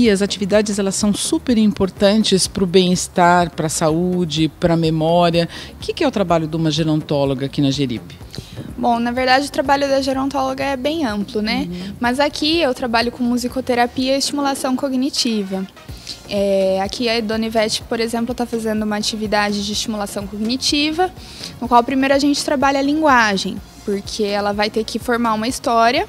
Bia, as atividades elas são super importantes para o bem-estar, para a saúde, para a memória. O que, é o trabalho de uma gerontóloga aqui na Geripe? Bom, na verdade o trabalho da gerontóloga é bem amplo, né? Uhum. Mas aqui eu trabalho com musicoterapia e estimulação cognitiva. É, aqui a Dona Ivete, por exemplo, está fazendo uma atividade de estimulação cognitiva, no qual primeiro a gente trabalha a linguagem, porque ela vai ter que formar uma história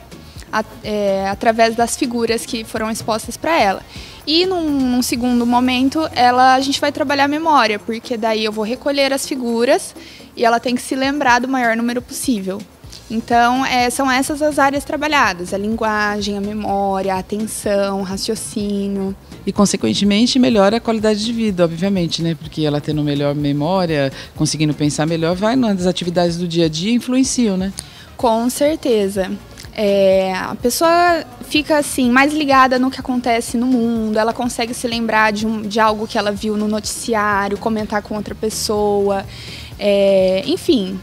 a, é, através das figuras que foram expostas para ela. E num, num, segundo momento, ela, a gente vai trabalhar a memória, porque daí eu vou recolher as figuras e ela tem que se lembrar do maior número possível. Então, é, são essas as áreas trabalhadas: a linguagem, a memória, a atenção, o raciocínio. E, consequentemente, melhora a qualidade de vida, obviamente, né? Porque ela tendo melhor memória, conseguindo pensar melhor, vai nas atividades do dia a dia influenciam, né? Com certeza. É, a pessoa fica assim mais ligada no que acontece no mundo, ela consegue se lembrar de, um, de algo que ela viu no noticiário, comentar com outra pessoa, é, enfim.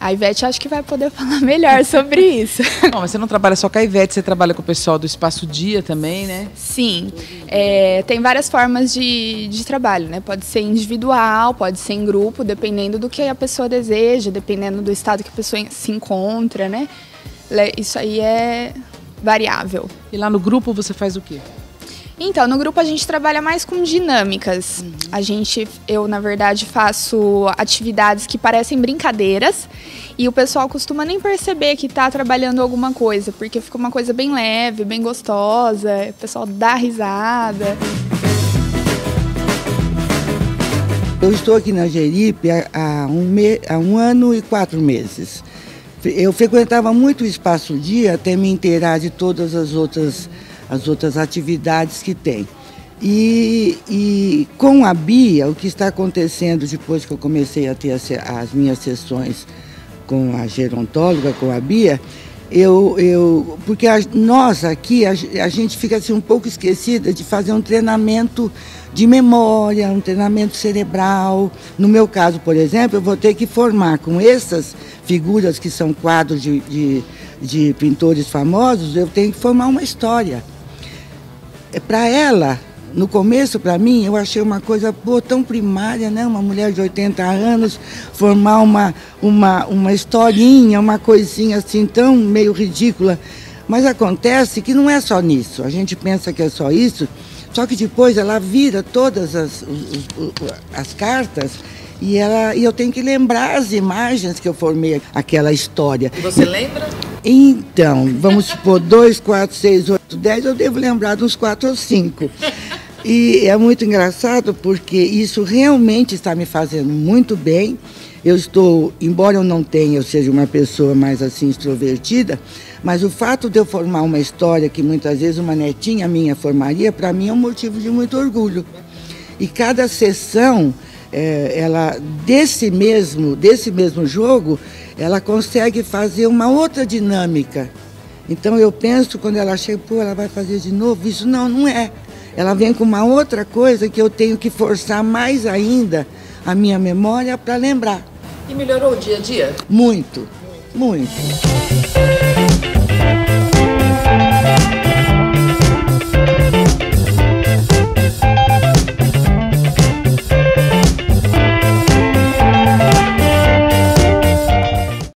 A Ivete acho que vai poder falar melhor sobre isso. Mas você não trabalha só com a Ivete, você trabalha com o pessoal do Espaço Dia também, né? Sim. É, tem várias formas de, de trabalho, né? Pode ser individual, pode ser em grupo, dependendo do que a pessoa deseja, dependendo do estado que a pessoa se encontra, né? Isso aí é variável. E lá no grupo você faz o quê? Então, no grupo a gente trabalha mais com dinâmicas. Uhum. A gente, eu na verdade faço atividades que parecem brincadeiras e o pessoal costuma nem perceber que está trabalhando alguma coisa, porque fica uma coisa bem leve, bem gostosa, o pessoal dá risada. Eu estou aqui na Geripe há, há, um, me, há um ano e quatro meses. Eu frequentava muito o Espaço Dia até me inteirar de todas as outras, as outras atividades que tem. E, e, com a Bia, o que está acontecendo depois que eu comecei a ter as, as minhas sessões com a gerontóloga, com a Bia, eu, eu porque a, nós aqui, a, a gente fica assim um pouco esquecida de fazer um treinamento de memória, um treinamento cerebral. No meu caso, por exemplo, eu vou ter que formar com essas figuras que são quadros de, de, de pintores famosos, eu tenho que formar uma história. É para ela, no começo, para mim, eu achei uma coisa pô, tão primária, né? Uma mulher de 80 anos formar uma, uma, uma historinha, uma coisinha assim tão meio ridícula. Mas acontece que não é só nisso. A gente pensa que é só isso, só que depois ela vira todas as, as cartas e, ela, e eu tenho que lembrar as imagens que eu formei aquela história. Você lembra? Então, vamos supor, 2, 4, 6, 8, 10, eu devo lembrar dos 4 ou 5. E é muito engraçado porque isso realmente está me fazendo muito bem. Eu estou, embora eu não tenha, eu seja uma pessoa mais assim extrovertida, mas o fato de eu formar uma história que muitas vezes uma netinha minha formaria, para mim é um motivo de muito orgulho. E cada sessão, é, ela desse mesmo, desse mesmo jogo, ela consegue fazer uma outra dinâmica. Então eu penso quando ela chega, pô, ela vai fazer de novo isso? Não, não é. Ela vem com uma outra coisa que eu tenho que forçar mais ainda a minha memória para lembrar. E melhorou o dia a dia? Muito, muito. muito.